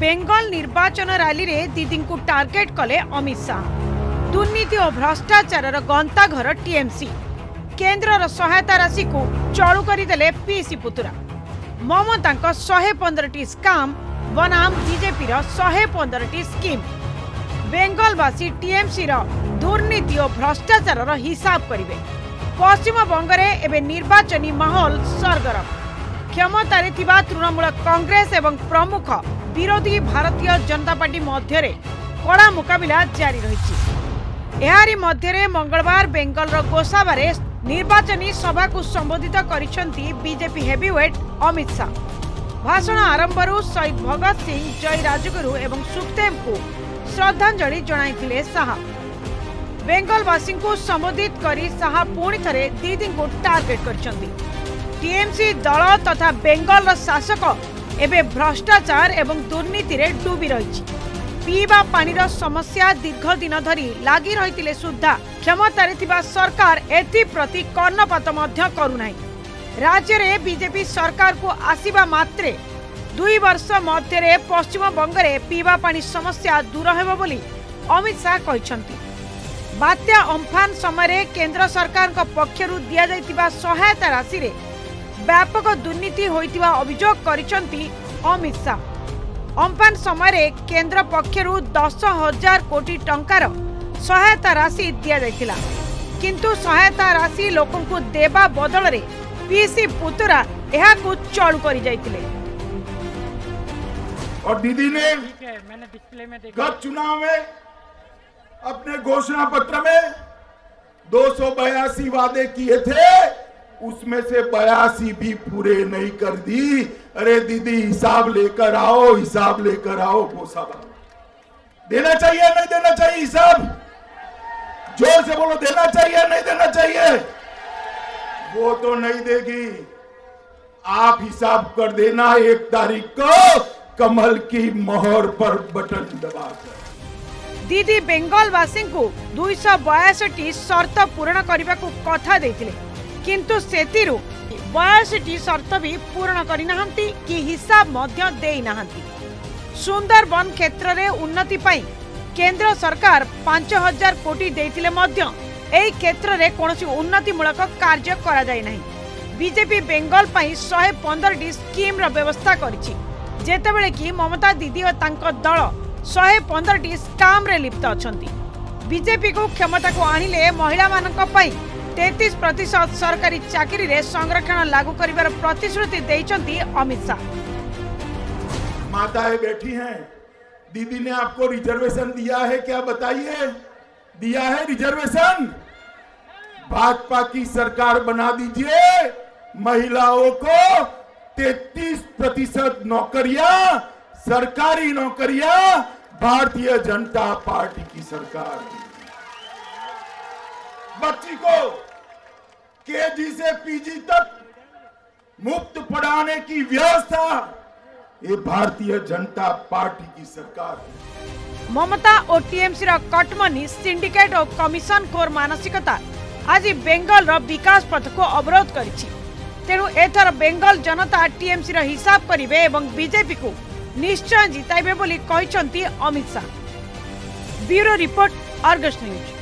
ବେଙ୍ଗଲ ନିର୍ବାଚନ ରାଲିରେ ଦିଦିଙ୍କୁ ଟାର୍ଗେଟ କଲେ ଅମିତ ଶାହ ଦୁର୍ନୀତି ଓ ଭ୍ରଷ୍ଟାଚାରର ଗନ୍ତାଘର ଟିଏମ୍ସି କେନ୍ଦ୍ରର ସହାୟତା ରାଶିକୁ ଚଳୁ କରିଦେଲେ ପିସି ପୁତୁରା ମମତାଙ୍କ ଶହେ ପନ୍ଦରଟି ସ୍କାମ୍ ବନାମ ବିଜେପିର ଶହେ ପନ୍ଦରଟି ସ୍କିମ୍ ବେଙ୍ଗଲବାସୀ ଟିଏମ୍ସିର ଦୁର୍ନୀତି ଓ ଭ୍ରଷ୍ଟାଚାରର ହିସାବ କରିବେ ପଶ୍ଚିମବଙ୍ଗରେ ଏବେ ନିର୍ବାଚନୀ ମାହୋଲ ସରଗରମ କ୍ଷମତାରେ ଥିବା ତୃଣମୂଳ କଂଗ୍ରେସ ଏବଂ ପ୍ରମୁଖ বিরোধী ভারতীয় জনতা পার্টি মধ্যে কড়া মোকাবিলা জারি রয়েছে এরই মধ্যে মঙ্গলবার বেঙ্গলর গোসাবারে নির্বাচনী সভাকু সম্বোধিত করেছেন বিজেপি হেভিওয়েট অমিত শাহ ভাষণ আরম্ভর শহীদ ভগত সিং জয় রাজগুরু এবং সুখদেবু শ্রদ্ধাঞ্জলি জনাইলে শাহ বেঙ্গলবাসী সম্বোধিত করে শাহ পুঁ থে দিদি টার্গেট করছেন টিএমসি দল তথা বেঙ্গলর শাসক ଏବେ ଭ୍ରଷ୍ଟାଚାର ଏବଂ ଦୁର୍ନୀତିରେ ଡୁବି ରହିଛି ପିଇବା ପାଣିର ସମସ୍ୟା ଦୀର୍ଘ ଦିନ ଧରି ଲାଗି ରହିଥିଲେ ସୁଦ୍ଧା କ୍ଷମତାରେ ଥିବା ସରକାର ଏଥିପ୍ରତି କର୍ଣ୍ଣପାତ ମଧ୍ୟ କରୁନାହିଁ। ରାଜ୍ୟରେ ବିଜେପି ସରକାରକୁ ଆସିବା ମାତ୍ରେ ଦୁଇ ବର୍ଷ ମଧ୍ୟରେ ପଶ୍ଚିମବଙ୍ଗରେ ପିଇବା ପାଣି ସମସ୍ୟା ଦୂର ହେବ ବୋଲି ଅମିତ ଶାହ କହିଛନ୍ତି। ବାତ୍ୟା ଅମ୍ଫାନ ସମୟରେ କେନ୍ଦ୍ର ସରକାରଙ୍କ ପକ୍ଷରୁ ଦିଆଯାଇଥିବା ସହାୟତା ରାଶିରେ ବ୍ୟାପକ ଦୁର୍ନୀତି ହୋଇଥିବା ଅଭିଯୋଗ କରିଛନ୍ତି ଅମିତ ଶାହ ଅମ୍ଫାନ ସମୟରେ କେନ୍ଦ୍ର ପକ୍ଷରୁ ଦଶ ହଜାର କୋଟି ଟଙ୍କାର ସହାୟତା ରାଶି ଦିଆଯାଇଥିଲା କିନ୍ତୁ ସହାୟତା ରାଶି ଲୋକଙ୍କୁ ଦେବା ବଦଳରେ ପିସି ପୁତୁରା ଏହାକୁ ଚଳୁ କରି और दीदी ने ठीक है मैंने डिस्प्ले में देखा गत चुनाव में अपने घोषणा पत्र में दो वादे किए थे उसमें से बयासी भी पूरे नहीं कर दी अरे दीदी हिसाब लेकर आओ हिसाब लेकर आओ गोसाबा देना चाहिए नहीं देना चाहिए हिसाब जोर से बोलो देना चाहिए नहीं देना चाहिए वो तो नहीं देगी आप हिसाब कर देना एक तारीख को कमल की मोहर पर बटन दबाकर ଦିଦି ବେଙ୍ଗଲବାସୀଙ୍କୁ ଦୁଇଶହ ବୟାଅଶୀଟି ସର୍ତ୍ତ ପୂରଣ କରିବାକୁ କଥା ଦେଇଥିଲେ କିନ୍ତୁ ସେଥିରୁ ବୟାଅଶୀଟି ସର୍ତ୍ତ ବି ପୂରଣ କରିନାହାନ୍ତି କି ହିସାବ ମଧ୍ୟ ଦେଇନାହାନ୍ତି ସୁନ୍ଦରବନ କ୍ଷେତ୍ରରେ ଉନ୍ନତି ପାଇଁ କେନ୍ଦ୍ର ସରକାର ପାଞ୍ଚ ହଜାର କୋଟି ଦେଇଥିଲେ ମଧ୍ୟ ଏହି କ୍ଷେତ୍ରରେ କୌଣସି ଉନ୍ନତିମୂଳକ କାର୍ଯ୍ୟ କରାଯାଇ ନାହିଁ ବିଜେପି ବେଙ୍ଗଲ ପାଇଁ ଶହେ ପନ୍ଦରଟି ସ୍କିମ୍ର ବ୍ୟବସ୍ଥା କରିଛି ଯେତେବେଳେ କି ମମତା ଦିଦି ଓ ତାଙ୍କ ଦଳ ଶହେ ପନ୍ଦରଟି ସ୍କାମ୍ରେ ଲିପ୍ତ ଅଛନ୍ତି ବିଜେପିକୁ କ୍ଷମତାକୁ ଆଣିଲେ ମହିଳାମାନଙ୍କ ପାଇଁ ତେତିଶ ପ୍ରତିଶତ ସରକାରୀ ଚାକିରିରେ ସଂରକ୍ଷଣ ଲାଗୁ କରିବାର ପ୍ରତିଶ୍ରୁତି ଦେଇଛନ୍ତି ଅମିତ ଶାହ माताएं बैठी हैं दीदी ने आपको रिजर्वेशन दिया है क्या बताइए दिया है रिजर्वेशन भाजपा की सरकार बना दीजिए महिलाओं को 33 प्रतिशत नौकरियां सरकारी नौकरियां भारतीय जनता पार्टी की सरकार बच्ची को केजी से पीजी तक मुफ़्त पढ़ाने की व्यवस्था, ये भारतीय जनता पार्टी की सरकार ममता और टीएमसी कटमनी सिंडिकेट और कमिशन खोर मानसिकता आज बेंगल विकास पथ को अवरोध कर तेणु एथर बेंगल जनता टीएमसी हिसाब करे और बीजेपी को निश्चय जितबे Amit Shah. Bureau report, Argus news.